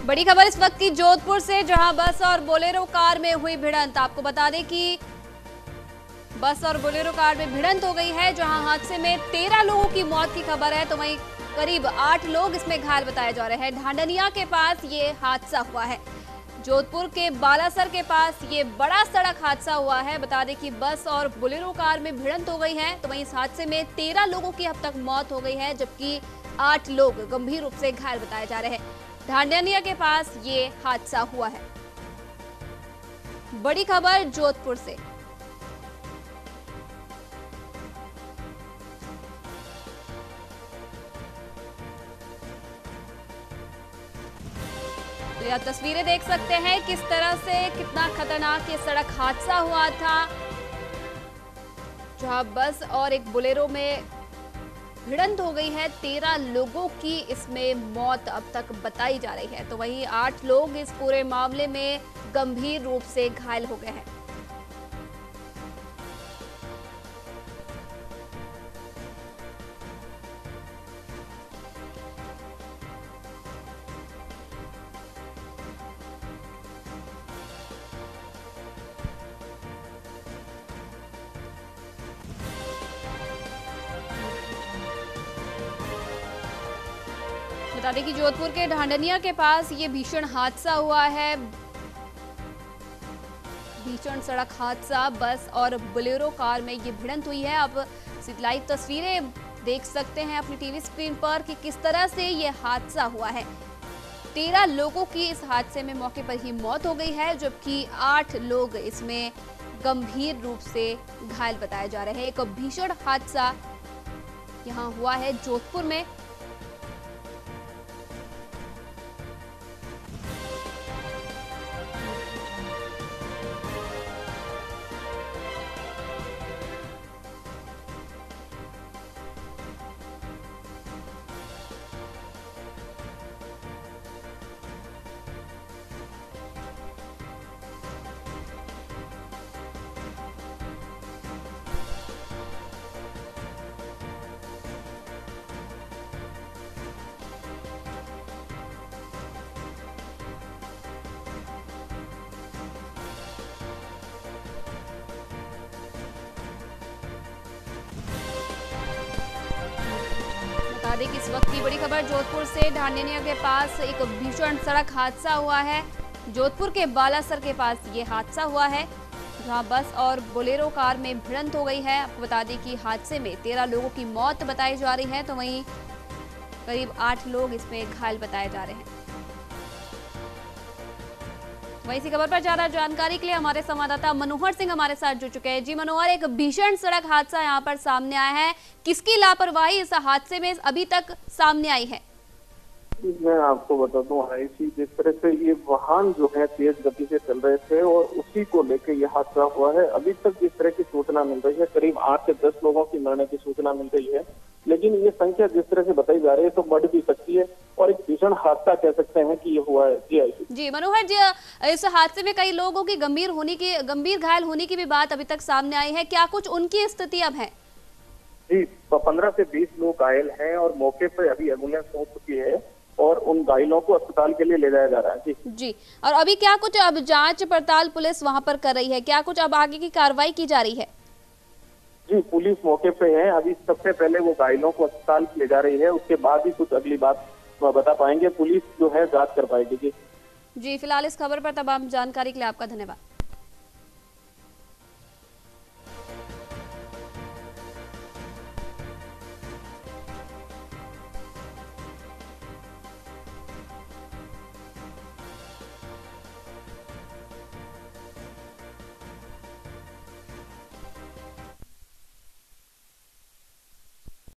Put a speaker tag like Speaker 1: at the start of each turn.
Speaker 1: बड़ी खबर इस वक्त की जोधपुर से, जहाँ बस और बोलेरो कार में हुई भिड़ंत। आपको बता दें कि बस और बोलेरो कार में भिड़ंत हो गई है, जहाँ हादसे में तेरह लोगों की मौत की खबर है तो वहीं करीब आठ लोग इसमें घायल बताए जा रहे हैं। ढांडनिया के पास ये हादसा हुआ है। जोधपुर के बालासर के पास ये बड़ा सड़क हादसा हुआ है। बता दें कि बस और बोलेरो कार में भिड़ंत हो गई है तो वहीं इस हादसे में तेरह लोगों की अब तक मौत हो गई है, जबकि आठ लोग गंभीर रूप से घायल बताए जा रहे हैं। ढांडनिया के पास ये हादसा हुआ है। बड़ी खबर जोधपुर से। तो यह तस्वीरें देख सकते हैं किस तरह से कितना खतरनाक ये सड़क हादसा हुआ था, जहाँ बस और एक बुलेरो में भिड़ंत हो गई है। तेरह लोगों की इसमें मौत अब तक बताई जा रही है। तो वहीं आठ लोग इस पूरे मामले में गंभीर रूप से घायल हो गए हैं। बता दें कि जोधपुर के ढांडनिया के पास ये भीषण हादसा हुआ है। भीषण सड़क हादसा, बस और बोलेरो कार में ये भिड़ंत हुई है। आप लाइव तस्वीरें देख सकते हैं अपनी टीवी स्क्रीन पर कि किस तरह से ये हादसा हुआ है। तेरह लोगों की इस हादसे में मौके पर ही मौत हो गई है, जबकि आठ लोग इसमें गंभीर रूप से घायल बताए जा रहे हैं। एक भीषण हादसा यहाँ हुआ है जोधपुर में। बता दें कि इस वक्त की बड़ी खबर, जोधपुर से ढांडेनिया के पास एक भीषण सड़क हादसा हुआ है। जोधपुर के बालासर के पास ये हादसा हुआ है। जहाँ बस और बोलेरो कार में भिड़ंत हो गई है। आपको बता दें कि हादसे में तेरह लोगों की मौत बताई जा रही है तो वहीं करीब आठ लोग इसमें घायल बताए जा रहे हैं। वहीं इसी खबर पर ज़्यादा जानकारी के लिए हमारे संवाददाता मनोहर सिंह हमारे साथ जुड़ चुके हैं। जी मनोहर, एक भीषण सड़क हादसा यहाँ पर सामने आया है। किसकी लापरवाही इस हादसे में अभी तक सामने आई है?
Speaker 2: मैं आपको बता दूँ, आईसी जिस तरह से ये वाहन जो है तेज गति से चल रहे थे और उसी को लेकर यह हादसा हुआ है। अभी तक जिस तरह की सूचना मिल रही है, करीब आठ से दस लोगों की मरने की सूचना मिल रही है। लेकिन ये संख्या जिस तरह से बताई जा रही है तो बढ़ भी सकती है। और एक भीषण हादसा कह सकते हैं कि ये हुआ है। जी आई
Speaker 1: जी मनोहर जी इस हादसे में कई लोगों की गंभीर होने की गंभीर घायल होने की भी बात अभी तक सामने आई है। क्या कुछ उनकी स्थिति अब है?
Speaker 2: जी पंद्रह से बीस लोग घायल हैं और मौके पर अभी एंबुलेंस पहुँच चुकी है और उन घायलों को अस्पताल के लिए ले जाया जा रहा है। जी।
Speaker 1: जी और अभी क्या कुछ अब जाँच पड़ताल पुलिस वहाँ पर कर रही है? क्या कुछ अब आगे की कार्रवाई की जा रही है?
Speaker 2: जी पुलिस मौके पे है। अभी सबसे पहले वो घायलों को अस्पताल ले जा रही है। उसके बाद ही कुछ अगली बात बता पाएँगे, पुलिस जो है जाँच कर पाएगी। जी।
Speaker 1: जी, फ़िलहाल इस खबर पर तमाम जानकारी के लिए आपका धन्यवाद।